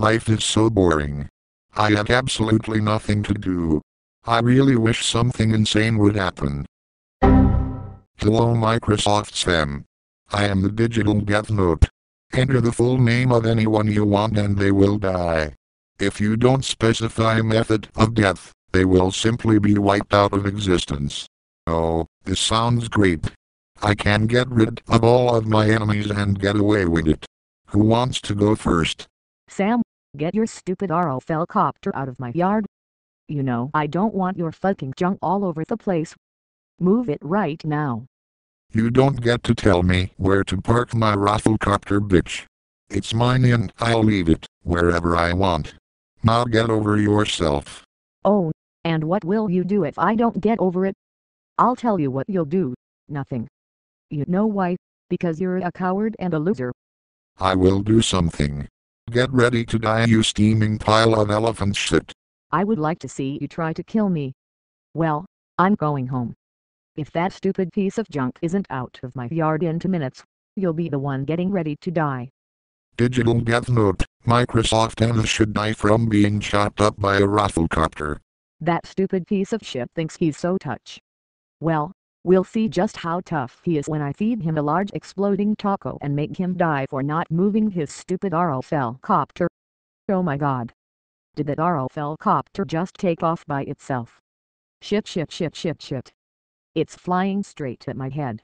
Life is so boring. I have absolutely nothing to do. I really wish something insane would happen. Hello Microsoft Sam. I am the digital death note. Enter the full name of anyone you want and they will die. If you don't specify a method of death, they will simply be wiped out of existence. Oh, this sounds great. I can get rid of all of my enemies and get away with it. Who wants to go first? Sam, get your stupid copter out of my yard. You know I don't want your fucking junk all over the place. Move it right now. You don't get to tell me where to park my ROFLcopter bitch. It's mine and I'll leave it wherever I want. Now get over yourself. Oh, and what will you do if I don't get over it? I'll tell you what you'll do. Nothing. You know why? Because you're a coward and a loser. I will do something. Get ready to die you steaming pile of elephant shit. I would like to see you try to kill me. Well, I'm going home. If that stupid piece of junk isn't out of my yard in two minutes, you'll be the one getting ready to die. Digital Death Note, Microsoft Anna should die from being chopped up by a ROFLcopter. That stupid piece of shit thinks he's so touch. Well, we'll see just how tough he is when I feed him a large exploding taco and make him die for not moving his stupid ROFL copter. Oh my god. Did that ROFL copter just take off by itself? Shit shit shit shit shit. It's flying straight at my head.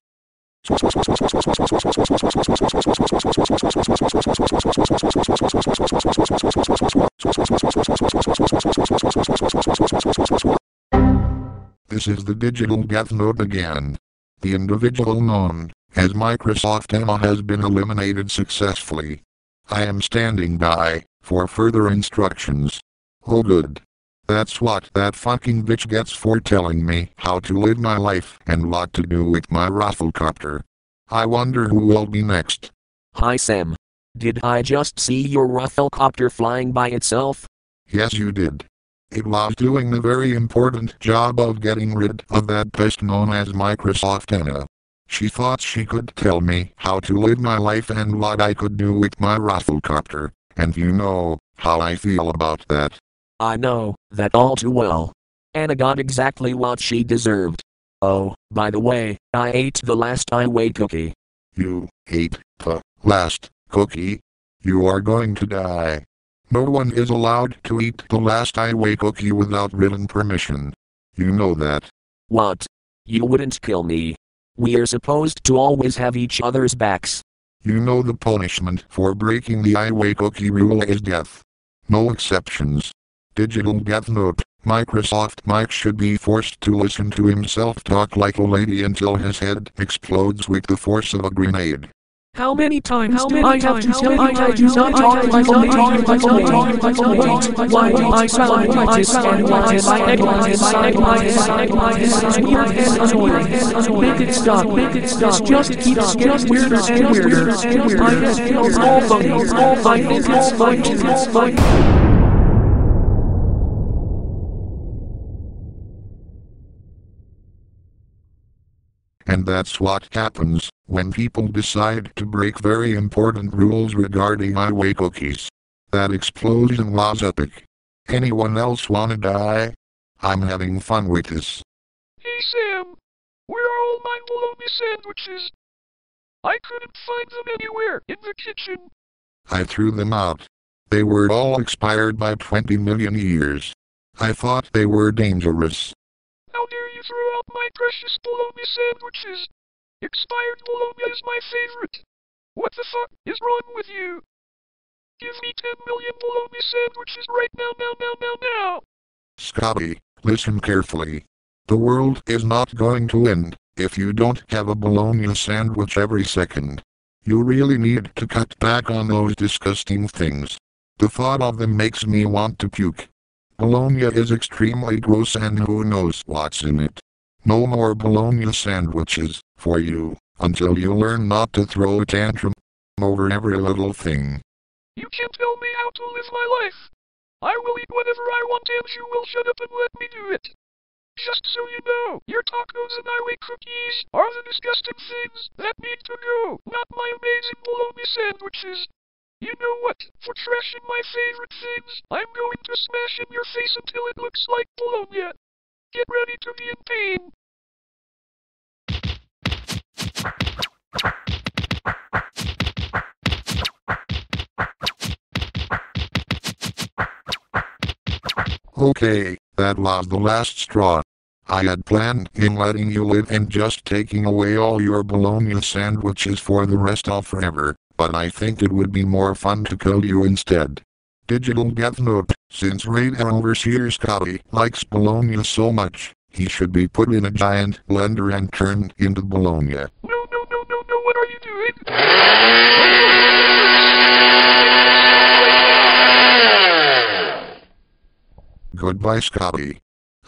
This is the digital death note again. The individual known as Microsoft Anna has been eliminated successfully. I am standing by for further instructions. Oh good. That's what that fucking bitch gets for telling me how to live my life and what to do with my ROFLcopter. I wonder who will be next. Hi Sam. Did I just see your ROFLcopter flying by itself? Yes you did. It was doing the very important job of getting rid of that pest known as Microsoft Anna. She thought she could tell me how to live my life and what I could do with my ROFLcopter, and you know how I feel about that. I know, that all too well. Anna got exactly what she deserved. Oh, by the way, I ate the last Ai-Wei cookie. You ate the last cookie. You are going to die. No one is allowed to eat the last Ai-Wei cookie without written permission. You know that. What? You wouldn't kill me. We're supposed to always have each other's backs. You know the punishment for breaking the Ai-Wei cookie rule is death. No exceptions. Digital Death Note, Microsoft Mike should be forced to listen to himself talk like a lady until his head explodes with the force of a grenade. How many times How do many I have to tell you I do not talk like a lady, like a lady, like a lady? Why do I sound like this and why is my egg, my egg, why is my egg, is my weird and annoying? Make it stop, make it stop, it just keeps getting weirder and weirder and weirder. My head feels all funny, all funny, all funny, all funny. And that's what happens when people decide to break very important rules regarding Ai-Wei cookies. That explosion was epic. Anyone else wanna die? I'm having fun with this. Hey Sam, where are all my bologna sandwiches? I couldn't find them anywhere in the kitchen. I threw them out. They were all expired by 20 million years. I thought they were dangerous. Throw out my precious bologna sandwiches? Expired bologna is my favorite. What the fuck is wrong with you? Give me 10 million bologna sandwiches right now, now, now, now, now. Scotty, listen carefully. The world is not going to end if you don't have a bologna sandwich every second. You really need to cut back on those disgusting things. The thought of them makes me want to puke. Bologna is extremely gross and who knows what's in it. No more bologna sandwiches for you until you learn not to throw a tantrum over every little thing. You can't tell me how to live my life. I will eat whatever I want and you will shut up and let me do it. Just so you know, your tacos and Ai-Wei cookies are the disgusting things that need to go, not my amazing bologna sandwiches. You know what? For trashing my favorite things, I'm going to smash in your face until it looks like Bologna. Get ready to be in pain. Okay, that was the last straw. I had planned in letting you live and just taking away all your bologna sandwiches for the rest of forever, but I think it would be more fun to kill you instead. Digital Death Note, since Radar Overseer Scotty likes bologna so much, he should be put in a giant blender and turned into bologna. No, no, no, no, no, what are you doing? Goodbye Scotty.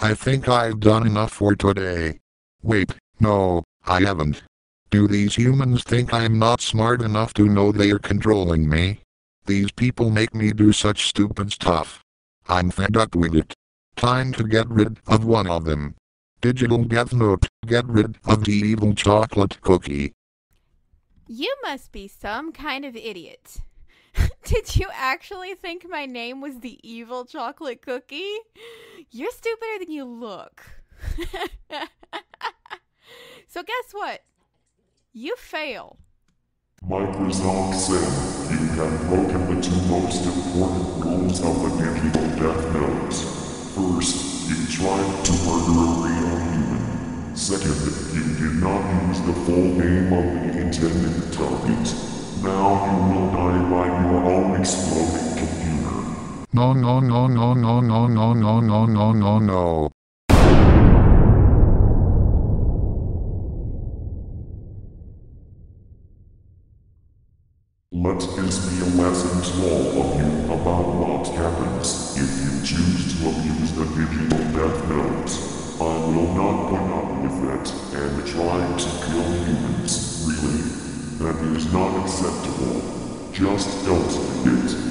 I think I've done enough for today. Wait, no, I haven't. Do these humans think I'm not smart enough to know they're controlling me? These people make me do such stupid stuff. I'm fed up with it. Time to get rid of one of them. Digital Death Note, get rid of the evil chocolate cookie. You must be some kind of idiot. Did you actually think my name was the evil chocolate cookie? You're stupider than you look. so, guess what? You fail. Microsoft Sam you have broken the two most important rules of the digital death notes. First, you tried to murder a real human. Second, you did not use the full name of the intended target. Now you will die by your own exploding computer. No, no, no, no, no, no, no, no, no, no, no, no. Let this be a lesson to all of you about what happens if you choose to abuse the digital death notes. I will not put up with it and try to kill humans. Really, that is not acceptable. Just don't do it.